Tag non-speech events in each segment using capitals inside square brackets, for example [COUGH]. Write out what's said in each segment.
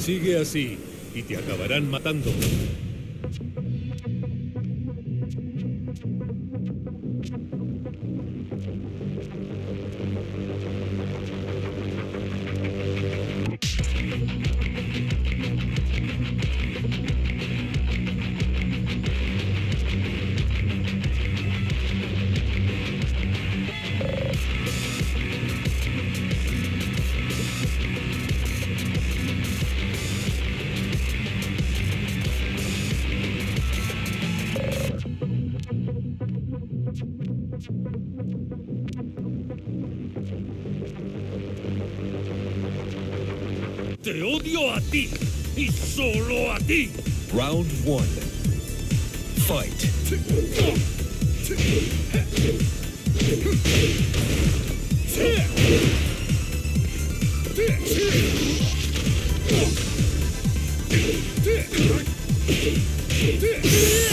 Sigue así y te acabarán matando. Te odio a ti y solo a ti. Round one. Fight. [LAUGHS]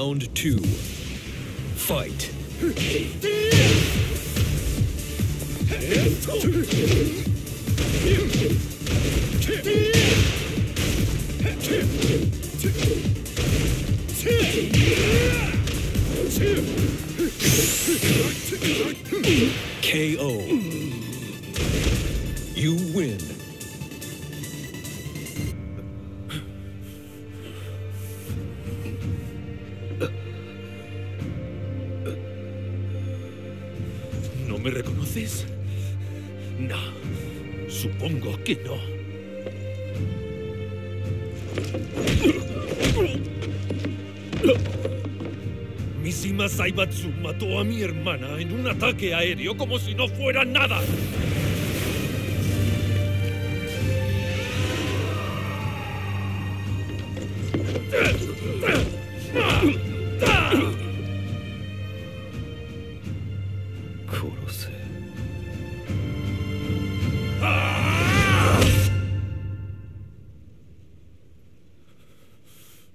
Round two. Fight. KO. You win. Me reconoces? No. Supongo que no. Mishima Saibatsu mató a mi hermana en un ataque aéreo como si no fuera nada.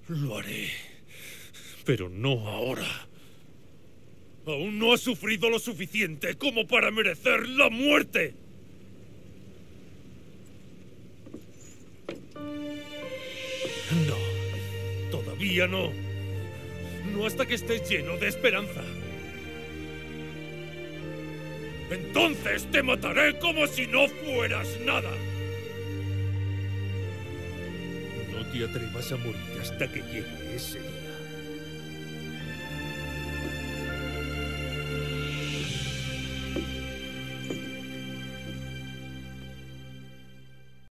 Lo haré. Pero no ahora. Aún no ha sufrido lo suficiente como para merecer la muerte. No. Todavía no. No hasta que estés lleno de esperanza. Entonces te mataré como si no fueras nada. No te atrevas a morir hasta que llegue ese día.